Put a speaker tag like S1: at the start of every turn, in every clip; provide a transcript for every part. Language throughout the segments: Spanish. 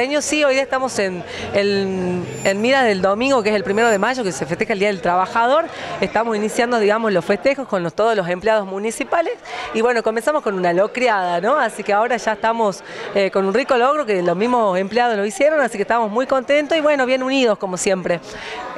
S1: Sí, hoy estamos en, el, en Mira del domingo, que es el primero de mayo, que se festeja el Día del Trabajador. Estamos iniciando, digamos, los festejos con todos los empleados municipales. Y bueno, comenzamos con una locriada, ¿no? Así que ahora ya estamos eh, con un rico logro, que los mismos empleados lo hicieron, así que estamos muy contentos y bueno, bien unidos como siempre.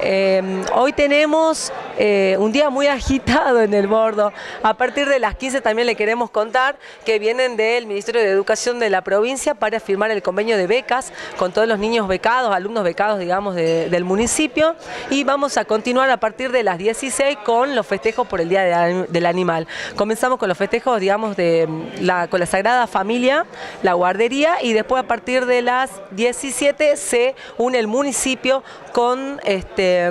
S1: Eh, hoy tenemos eh, un día muy agitado en el bordo. A partir de las 15 también le queremos contar que vienen del Ministerio de Educación de la provincia para firmar el convenio de becas con todos los niños becados, alumnos becados, digamos, del municipio. Y vamos a continuar a partir de las 16 con los festejos por el Día del Animal. Comenzamos con los festejos, digamos, de la, con la Sagrada Familia, la guardería, y después a partir de las 17 se une el municipio con este,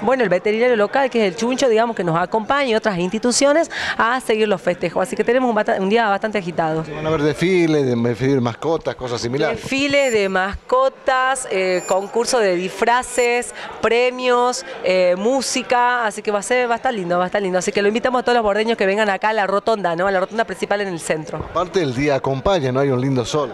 S1: bueno, el veterinario local, que es el Chuncho, digamos, que nos acompaña y otras instituciones a seguir los festejos. Así que tenemos un, día bastante agitado.
S2: Van a haber desfiles, desfiles de mascotas, cosas similares.
S1: Desfile de mascotas, eh, concurso de disfraces, premios, eh, música, así que va a ser, va a estar lindo, va a estar lindo. Así que lo invitamos a todos los bordeños que vengan acá a la rotonda, ¿no? A la rotonda principal en el centro.
S2: Aparte del día acompaña, ¿no? Hay un lindo sol.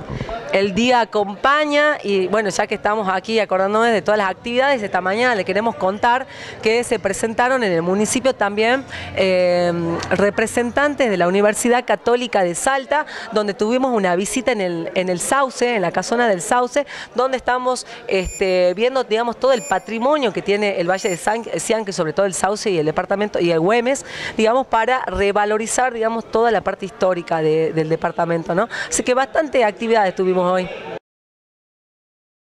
S1: El día acompaña y bueno, ya que estamos aquí acordándonos de todas las actividades, esta mañana le queremos contar que se presentaron en el municipio también eh, representantes de la Universidad Católica de Salta, donde tuvimos una visita en el, en el Sauce, en la casona del Sauce, donde estamos este, viendo, digamos, todo el patrimonio que tiene el Valle de San, que sobre todo el Sauce y el departamento y el Güemes, digamos, para revalorizar, digamos, toda la parte histórica del departamento, ¿no? Así que bastante actividades tuvimos hoy.